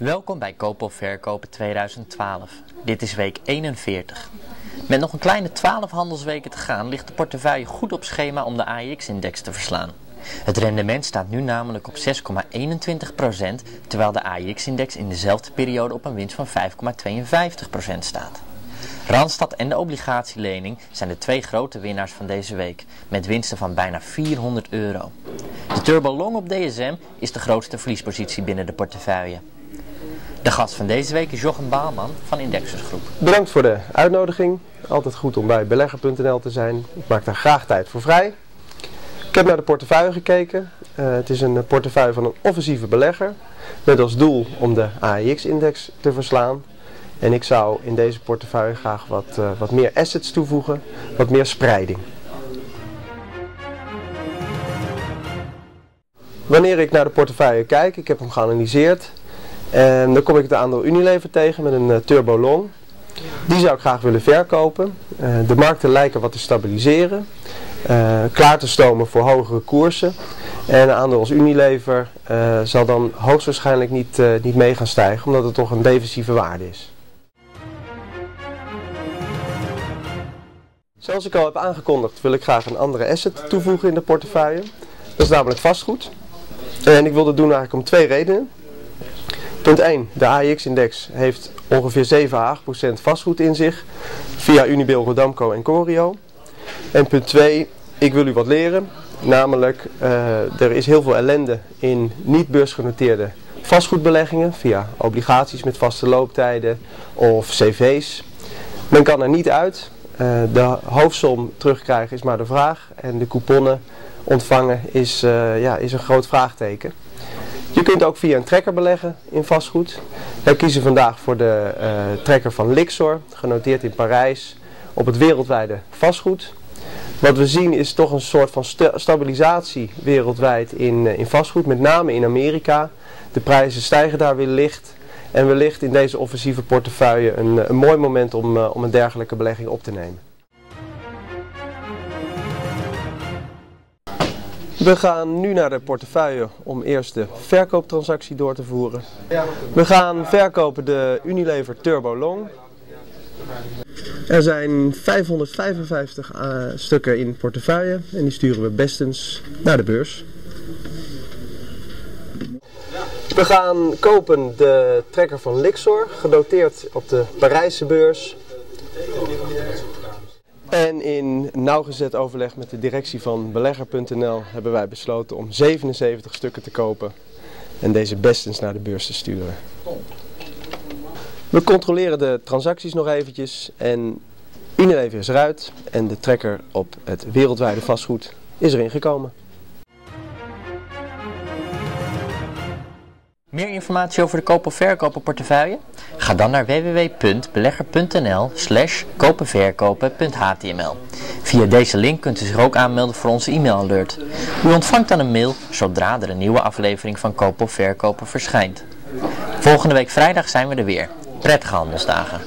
Welkom bij Koop of Verkopen 2012. Dit is week 41. Met nog een kleine 12 handelsweken te gaan ligt de portefeuille goed op schema om de AIX-index te verslaan. Het rendement staat nu namelijk op 6,21%, terwijl de AIX-index in dezelfde periode op een winst van 5,52% staat. Randstad en de obligatielening zijn de twee grote winnaars van deze week, met winsten van bijna 400 euro. De Turbo Long op DSM is de grootste verliespositie binnen de portefeuille. De gast van deze week is Jochem Baalman van Indexus Groep. Bedankt voor de uitnodiging. Altijd goed om bij belegger.nl te zijn. Ik maak daar graag tijd voor vrij. Ik heb naar de portefeuille gekeken. Uh, het is een portefeuille van een offensieve belegger. Met als doel om de AEX-index te verslaan. En ik zou in deze portefeuille graag wat, uh, wat meer assets toevoegen. Wat meer spreiding. Wanneer ik naar de portefeuille kijk, ik heb hem geanalyseerd. En dan kom ik het aandeel Unilever tegen met een uh, turbo long. Die zou ik graag willen verkopen. Uh, de markten lijken wat te stabiliseren. Uh, klaar te stomen voor hogere koersen. En een aandeel als Unilever zal dan hoogstwaarschijnlijk niet, niet mee gaan stijgen, omdat het toch een defensieve waarde is. Zoals ik al heb aangekondigd wil ik graag een andere asset toevoegen in de portefeuille. Dat is namelijk vastgoed. En ik wil dat doen eigenlijk om twee redenen. Punt 1. De AIX-index heeft ongeveer 7 à 8% vastgoed in zich via Unibail, Rodamco en Corio. En punt 2. Ik wil u wat leren. Namelijk, uh, er is heel veel ellende in niet beursgenoteerde vastgoedbeleggingen via obligaties met vaste looptijden of cv's. Men kan er niet uit. Uh, de hoofdsom terugkrijgen is maar de vraag en de couponnen ontvangen is, uh, ja, is een groot vraagteken. Je kunt ook via een trekker beleggen in vastgoed. Wij kiezen vandaag voor de uh, trekker van Lixor, genoteerd in Parijs, op het wereldwijde vastgoed. Wat we zien is toch een soort van st stabilisatie wereldwijd in, uh, in vastgoed, met name in Amerika. De prijzen stijgen daar weer licht. En wellicht in deze offensieve portefeuille een, een mooi moment om, om een dergelijke belegging op te nemen. We gaan nu naar de portefeuille om eerst de verkooptransactie door te voeren. We gaan verkopen de Unilever Turbo Long. Er zijn 555 uh, stukken in portefeuille en die sturen we bestens naar de beurs. We gaan kopen de trekker van Lixor, genoteerd op de Parijse beurs. En in nauwgezet overleg met de directie van belegger.nl hebben wij besloten om 77 stukken te kopen en deze bestens naar de beurs te sturen. We controleren de transacties nog eventjes en Unilever is eruit en de trekker op het wereldwijde vastgoed is erin gekomen. Meer informatie over de koop- of verkopenportefeuille? Ga dan naar www.belegger.nl slash kopenverkopen.html. Via deze link kunt u zich ook aanmelden voor onze e-mailalert. U ontvangt dan een mail zodra er een nieuwe aflevering van Koop of Verkopen verschijnt. Volgende week vrijdag zijn we er weer. Prettige handelsdagen.